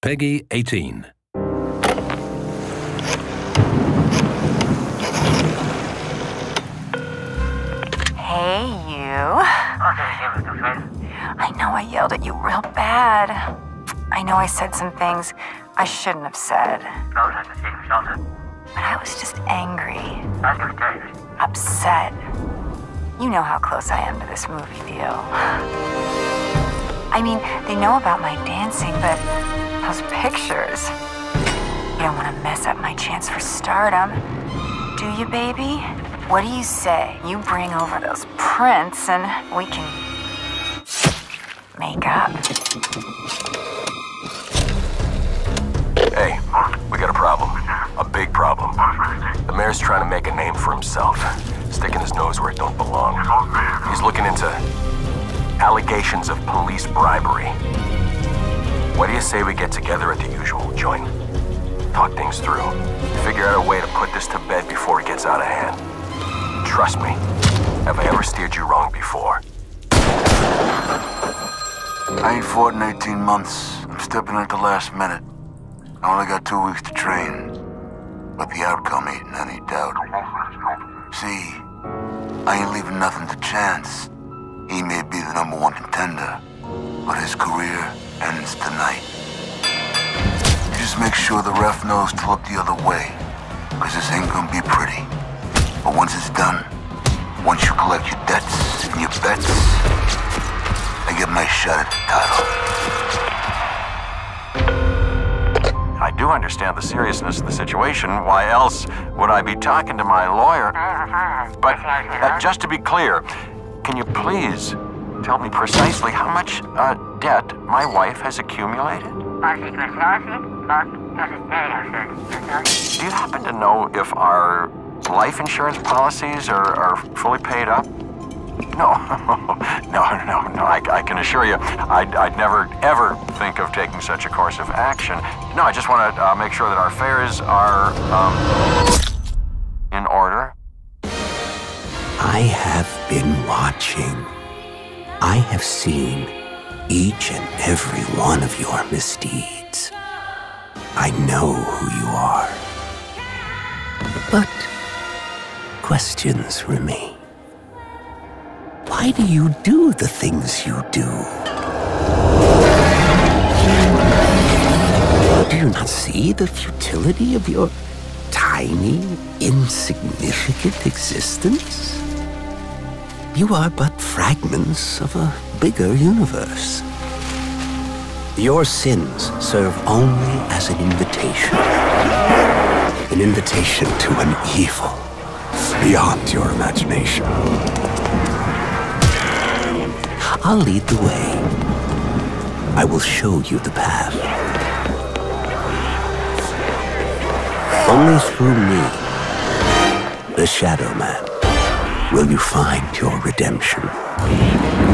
Peggy 18. Hey, you. I know I yelled at you real bad. I know I said some things I shouldn't have said. But I was just angry, upset. You know how close I am to this movie deal. I mean, they know about my dancing, but those pictures. You don't want to mess up my chance for stardom. Do you, baby? What do you say? You bring over those prints and we can make up. Hey, we got a problem. A big problem. The mayor's trying to make a name for himself, sticking his nose where it don't belong. He's looking into allegations of police bribery. What do you say we get together at the usual joint? Talk things through. Figure out a way to put this to bed before it gets out of hand. Trust me, have I ever steered you wrong before? I ain't fought in 18 months. I'm stepping at the last minute. I only got two weeks to train. But the outcome ain't in any doubt. See, I ain't leaving nothing to chance. He may be the number one contender, but his career ends tonight. You just make sure the ref knows to look the other way, because this ain't gonna be pretty. But once it's done, once you collect your debts and your bets, I get my shot at the title. I do understand the seriousness of the situation. Why else would I be talking to my lawyer? But uh, just to be clear, can you please tell me precisely how much uh, debt my wife has accumulated? Do you happen to know if our life insurance policies are, are fully paid up? No, no, no, no. I, I can assure you, I'd, I'd never, ever think of taking such a course of action. No, I just want to uh, make sure that our affairs are um, in order. I have been watching. I have seen each and every one of your misdeeds. I know who you are. But questions remain. Why do you do the things you do? Do you not see the futility of your tiny, insignificant existence? You are but fragments of a bigger universe. Your sins serve only as an invitation. An invitation to an evil beyond your imagination. I'll lead the way. I will show you the path. Only through me, the Shadow Man, will you find your redemption.